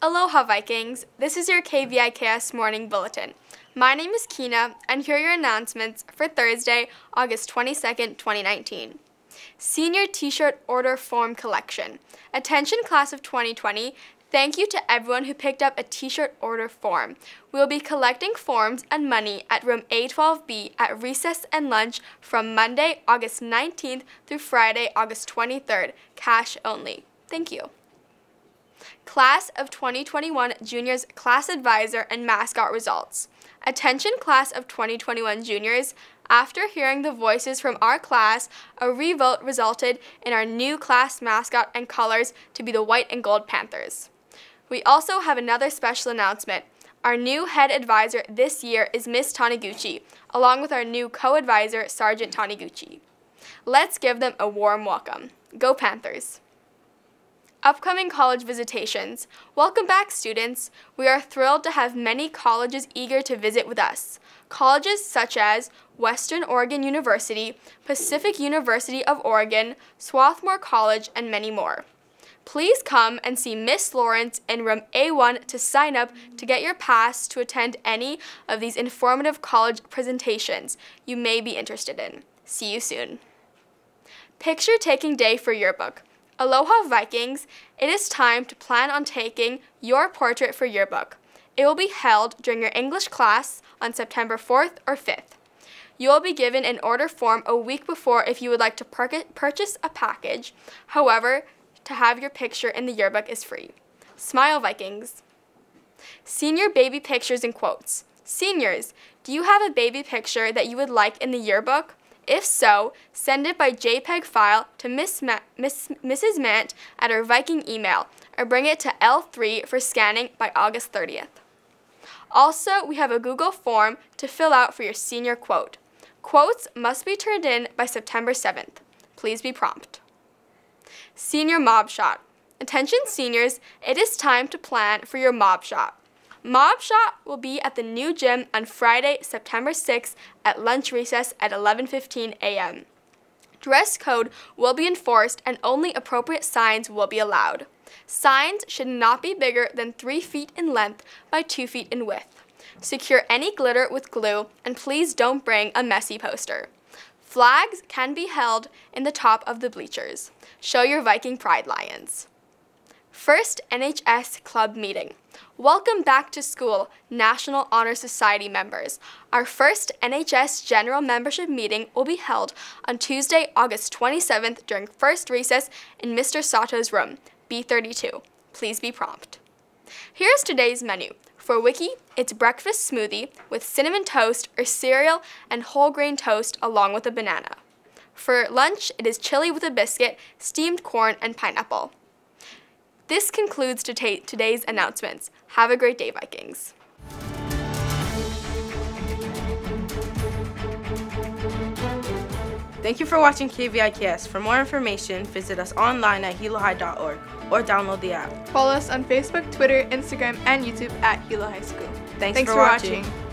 Aloha Vikings! This is your KVIKS Morning Bulletin. My name is Kina, and here are your announcements for Thursday, August 22nd, 2019. Senior T-shirt order form collection. Attention class of 2020, thank you to everyone who picked up a T-shirt order form. We will be collecting forms and money at room A12B at recess and lunch from Monday, August 19th through Friday, August 23rd, cash only. Thank you. Class of 2021 Juniors Class Advisor and Mascot Results. Attention Class of 2021 Juniors, after hearing the voices from our class, a revote resulted in our new class mascot and colors to be the white and gold Panthers. We also have another special announcement. Our new head advisor this year is Miss Taniguchi, along with our new co-advisor, Sergeant Taniguchi. Let's give them a warm welcome. Go Panthers! Upcoming college visitations. Welcome back, students. We are thrilled to have many colleges eager to visit with us. Colleges such as Western Oregon University, Pacific University of Oregon, Swarthmore College, and many more. Please come and see Miss Lawrence in room A1 to sign up to get your pass to attend any of these informative college presentations you may be interested in. See you soon. Picture taking day for yearbook. Aloha Vikings, it is time to plan on taking your portrait for yearbook. It will be held during your English class on September 4th or 5th. You will be given an order form a week before if you would like to purchase a package. However, to have your picture in the yearbook is free. Smile Vikings! Senior baby pictures and quotes. Seniors, do you have a baby picture that you would like in the yearbook? If so, send it by JPEG file to Ma Mrs. Mant at her Viking email or bring it to L3 for scanning by August 30th. Also, we have a Google form to fill out for your senior quote. Quotes must be turned in by September 7th. Please be prompt. Senior Mob Shot. Attention seniors, it is time to plan for your mob shot. Mob Shot will be at the new gym on Friday, September 6th at lunch recess at 11:15 a.m. Dress code will be enforced and only appropriate signs will be allowed. Signs should not be bigger than 3 feet in length by 2 feet in width. Secure any glitter with glue and please don't bring a messy poster. Flags can be held in the top of the bleachers. Show your Viking Pride Lions. First NHS Club Meeting. Welcome back to school, National Honor Society members. Our first NHS General Membership Meeting will be held on Tuesday, August 27th during first recess in Mr. Sato's room, B32. Please be prompt. Here's today's menu. For Wiki, it's breakfast smoothie with cinnamon toast or cereal and whole grain toast along with a banana. For lunch, it is chili with a biscuit, steamed corn, and pineapple. This concludes today's announcements. Have a great day, Vikings. Thank you for watching KVIKS. For more information, visit us online at hilohigh.org or download the app. Follow us on Facebook, Twitter, Instagram, and YouTube at Hilo High School. Thanks, Thanks for, for watching. watching.